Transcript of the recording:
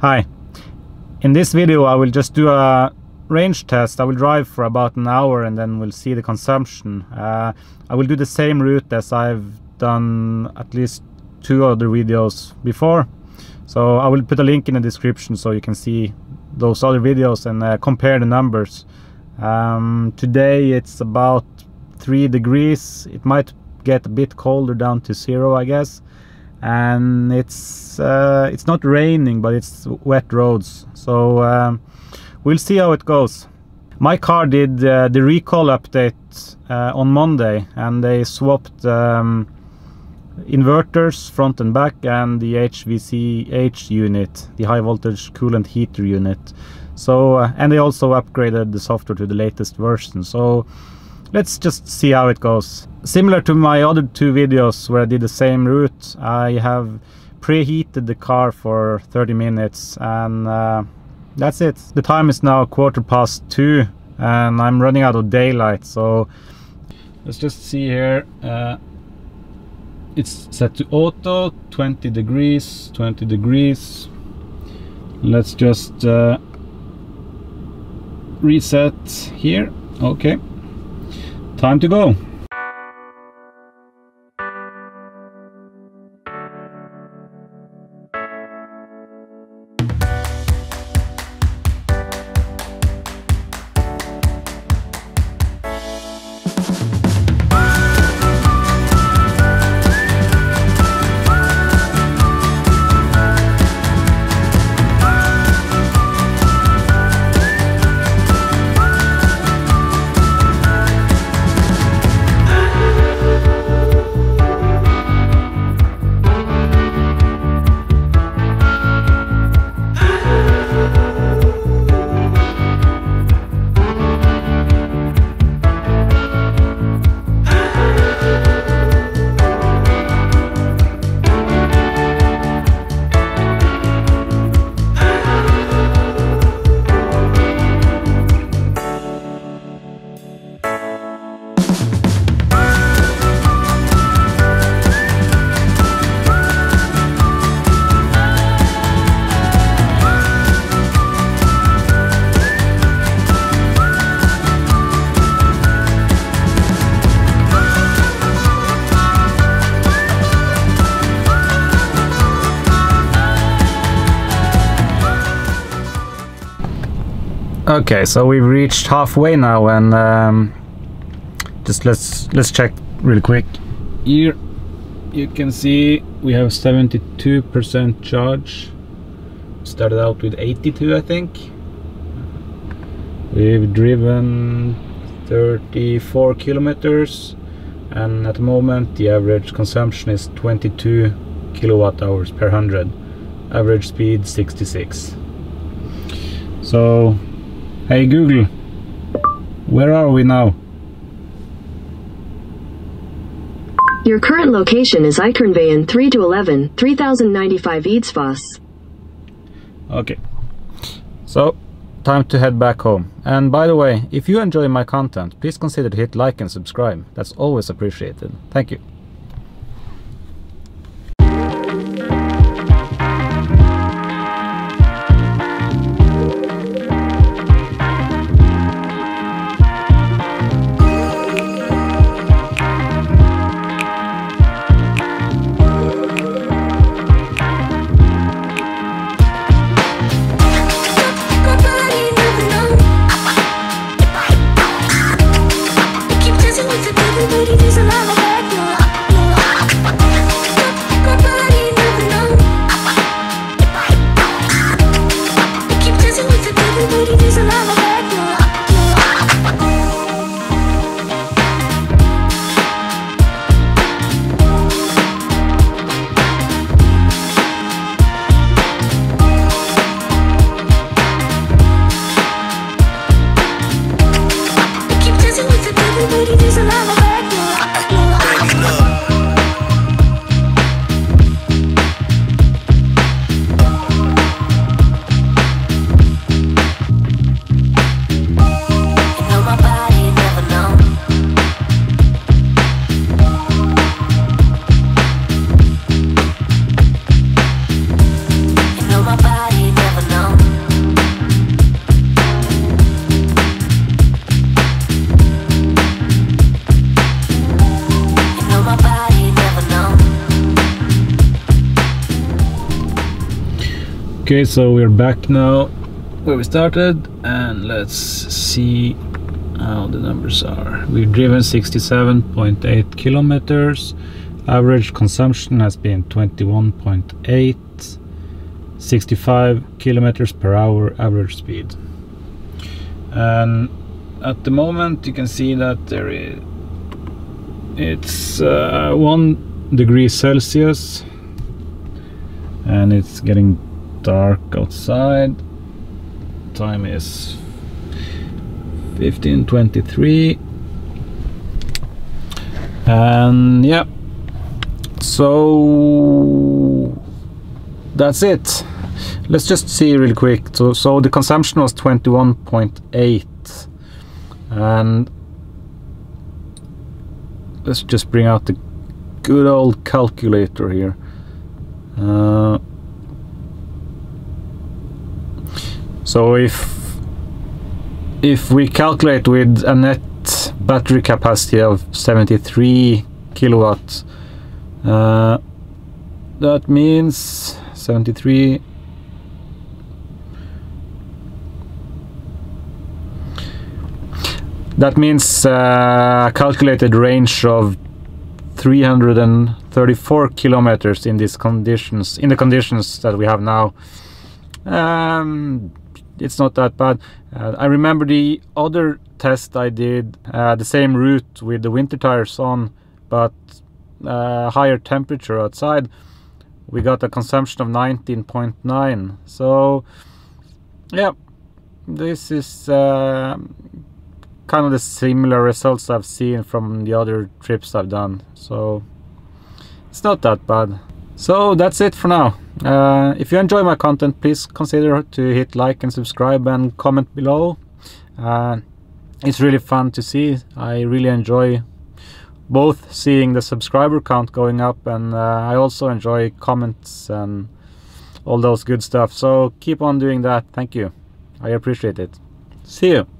Hi. In this video I will just do a range test. I will drive for about an hour and then we'll see the consumption. Uh, I will do the same route as I've done at least two other videos before. So I will put a link in the description so you can see those other videos and uh, compare the numbers. Um, today it's about 3 degrees. It might get a bit colder down to zero I guess and it's uh, it's not raining but it's wet roads. So um, we'll see how it goes. My car did uh, the recall update uh, on Monday and they swapped um, inverters front and back and the HVCH unit the high voltage coolant heater unit. So uh, and they also upgraded the software to the latest version. So let's just see how it goes. Similar to my other two videos where I did the same route, I have preheated the car for 30 minutes and uh, that's it. The time is now quarter past two and I'm running out of daylight so let's just see here. Uh, it's set to auto, 20 degrees, 20 degrees. Let's just uh, reset here. Okay. Time to go. Okay, so we've reached halfway now, and um, just let's let's check really quick. Here, you can see we have 72% charge. Started out with 82, I think. We've driven 34 kilometers, and at the moment the average consumption is 22 kilowatt hours per hundred. Average speed 66. So Hey Google, where are we now? Your current location is Eikernveien 3 to 11, 3095 Eidsfoss. Okay, so time to head back home. And by the way, if you enjoy my content, please consider to hit like and subscribe. That's always appreciated. Thank you. Okay, so we're back now where we started and let's see how the numbers are. We've driven 67.8 kilometers. Average consumption has been 21.8, 65 kilometers per hour average speed. And at the moment you can see that there is it's uh, one degree Celsius and it's getting dark outside. Time is 1523 and yeah. So that's it. Let's just see real quick. So so the consumption was 21.8 and let's just bring out the good old calculator here. Uh, so if if we calculate with a net battery capacity of 73 kilowatts uh, that means 73 that means uh, calculated range of 334 kilometers in these conditions in the conditions that we have now um, it's not that bad. Uh, I remember the other test I did uh, the same route with the winter tires on but uh, higher temperature outside. We got a consumption of 19.9 so yeah this is uh, kind of the similar results I've seen from the other trips I've done. So it's not that bad. So that's it for now uh, if you enjoy my content please consider to hit like and subscribe and comment below. Uh, it's really fun to see. I really enjoy both seeing the subscriber count going up and uh, I also enjoy comments and all those good stuff. So keep on doing that. Thank you. I appreciate it. See you